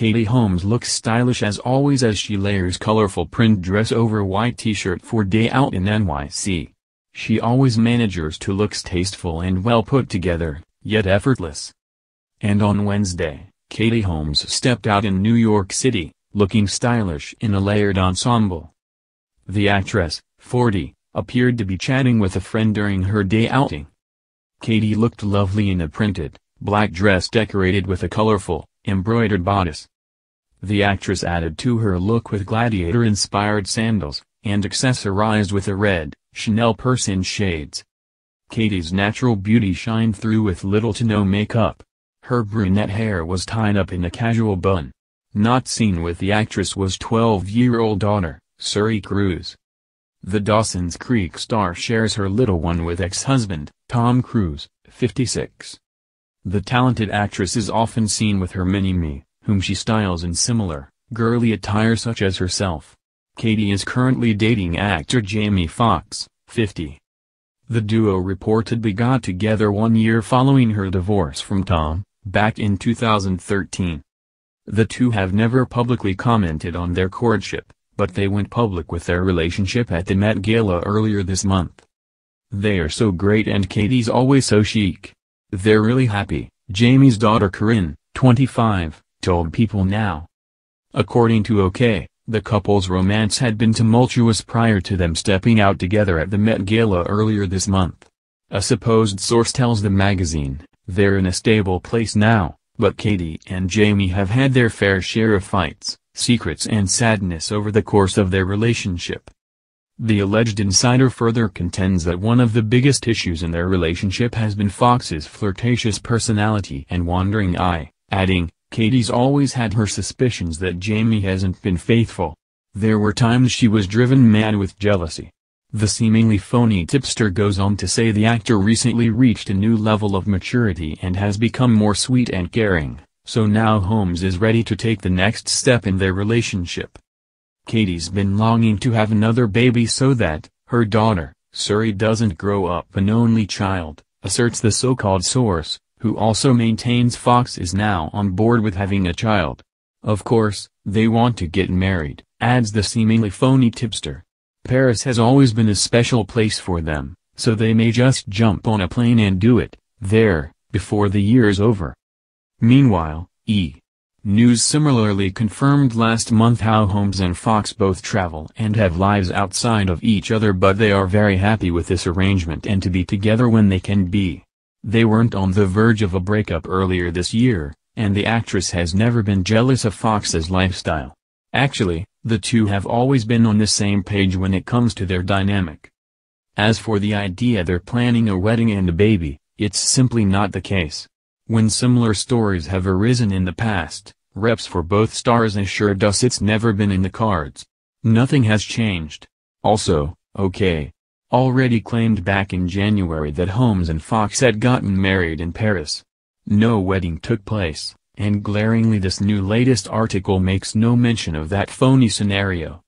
Katie Holmes looks stylish as always as she layers colorful print dress over white t-shirt for day out in NYC. She always manages to looks tasteful and well put together, yet effortless. And on Wednesday, Katie Holmes stepped out in New York City, looking stylish in a layered ensemble. The actress, 40, appeared to be chatting with a friend during her day outing. Katie looked lovely in a printed, black dress decorated with a colorful, embroidered bodice. The actress added to her look with gladiator-inspired sandals, and accessorized with a red, Chanel purse in shades. Katie's natural beauty shined through with little to no makeup. Her brunette hair was tied up in a casual bun. Not seen with the actress was 12-year-old daughter, Suri Cruise. The Dawson's Creek star shares her little one with ex-husband, Tom Cruise, 56. The talented actress is often seen with her mini-me, whom she styles in similar, girly attire such as herself. Katie is currently dating actor Jamie Foxx, 50. The duo reportedly got together one year following her divorce from Tom, back in 2013. The two have never publicly commented on their courtship, but they went public with their relationship at the Met Gala earlier this month. They are so great and Katie's always so chic. They're really happy, Jamie's daughter Corinne, 25, told People Now. According to OK, the couple's romance had been tumultuous prior to them stepping out together at the Met Gala earlier this month. A supposed source tells the magazine, they're in a stable place now, but Katie and Jamie have had their fair share of fights, secrets and sadness over the course of their relationship. The alleged insider further contends that one of the biggest issues in their relationship has been Foxx's flirtatious personality and wandering eye, adding, Katie's always had her suspicions that Jamie hasn't been faithful. There were times she was driven mad with jealousy. The seemingly phony tipster goes on to say the actor recently reached a new level of maturity and has become more sweet and caring, so now Holmes is ready to take the next step in their relationship. Katie's been longing to have another baby so that, her daughter, Suri doesn't grow up an only child, asserts the so-called source, who also maintains Foxx is now on board with having a child. Of course, they want to get married, adds the seemingly phony tipster. Paris has always been a special place for them, so they may just jump on a plane and do it, there, before the year's over. Meanwhile, E! News similarly confirmed last month how Holmes and Foxx both travel and have lives outside of each other but they are very happy with this arrangement and to be together when they can be. They weren't on the verge of a breakup earlier this year, and the actress has never been jealous of Foxx's lifestyle. Actually, the two have always been on the same page when it comes to their dynamic. As for the idea they're planning a wedding and a baby, it's simply not the case. When similar stories have arisen in the past, reps for both stars assured us it's never been in the cards. Nothing has changed. Also, OK. Already claimed back in January that Holmes and Foxx had gotten married in Paris. No wedding took place, and glaringly this new latest article makes no mention of that phony scenario.